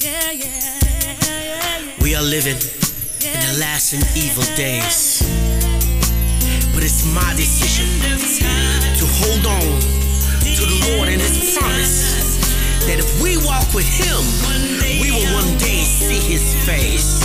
We are living in the last and evil days. But it's my decision to hold on to the Lord and His promise that if we walk with Him, we will one day see His face.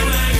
you like